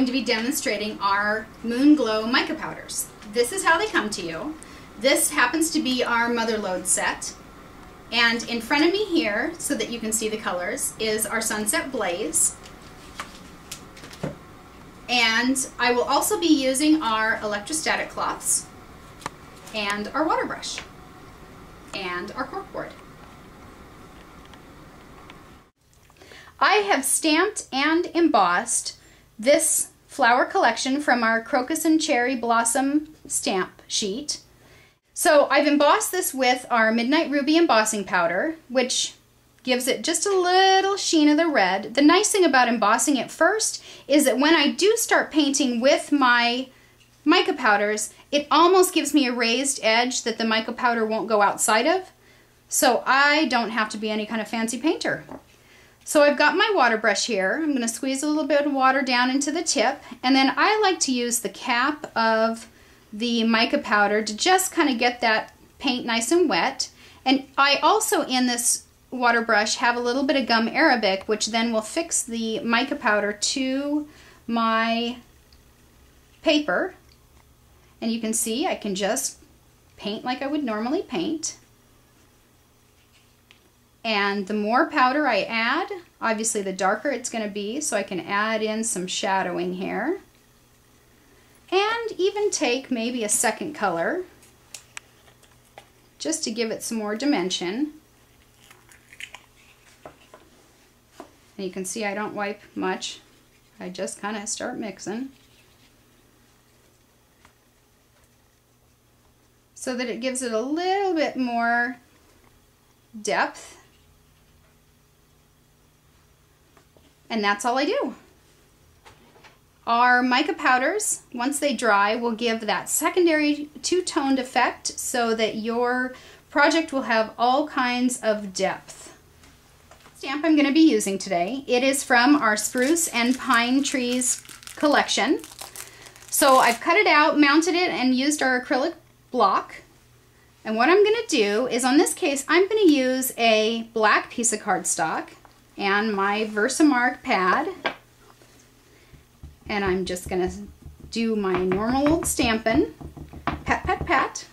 going to be demonstrating our Moon Glow mica powders. This is how they come to you. This happens to be our mother lode set. And in front of me here, so that you can see the colors, is our Sunset Blaze. And I will also be using our electrostatic cloths and our water brush and our corkboard. I have stamped and embossed this flower collection from our Crocus and Cherry Blossom stamp sheet. So I've embossed this with our Midnight Ruby embossing powder, which gives it just a little sheen of the red. The nice thing about embossing it first is that when I do start painting with my mica powders, it almost gives me a raised edge that the mica powder won't go outside of. So I don't have to be any kind of fancy painter. So I've got my water brush here. I'm going to squeeze a little bit of water down into the tip. And then I like to use the cap of the mica powder to just kind of get that paint nice and wet. And I also, in this water brush, have a little bit of gum arabic, which then will fix the mica powder to my paper. And you can see I can just paint like I would normally paint. And the more powder I add, obviously the darker it's going to be, so I can add in some shadowing here. And even take maybe a second color, just to give it some more dimension. And you can see I don't wipe much. I just kind of start mixing. So that it gives it a little bit more depth And that's all I do. Our mica powders, once they dry, will give that secondary two-toned effect so that your project will have all kinds of depth. Stamp I'm going to be using today, it is from our Spruce and Pine Trees collection. So I've cut it out, mounted it, and used our acrylic block. And what I'm going to do is on this case, I'm going to use a black piece of cardstock and my Versamark pad. And I'm just going to do my normal old stamping. Pat, pat, pat.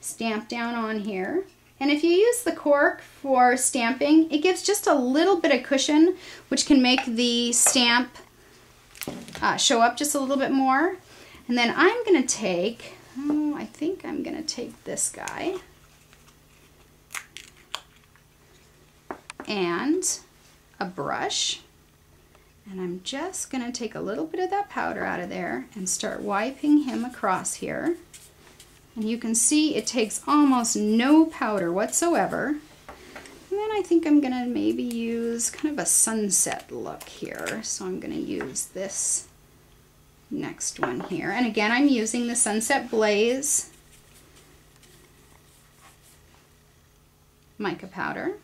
Stamp down on here. And if you use the cork for stamping, it gives just a little bit of cushion, which can make the stamp uh, show up just a little bit more. And then I'm going to take, oh, I think I'm going to take this guy. And a brush. And I'm just going to take a little bit of that powder out of there and start wiping him across here. And you can see it takes almost no powder whatsoever. And then I think I'm going to maybe use kind of a sunset look here. So I'm going to use this next one here. And again, I'm using the Sunset Blaze mica powder.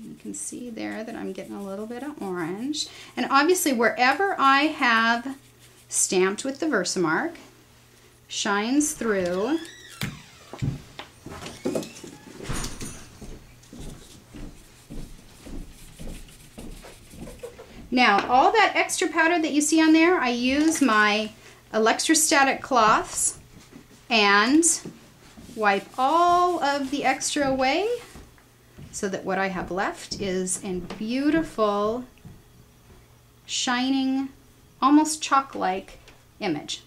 You can see there that I'm getting a little bit of orange. And obviously wherever I have stamped with the Versamark, shines through. Now, all that extra powder that you see on there, I use my electrostatic cloths and wipe all of the extra away so that what I have left is a beautiful, shining, almost chalk-like image.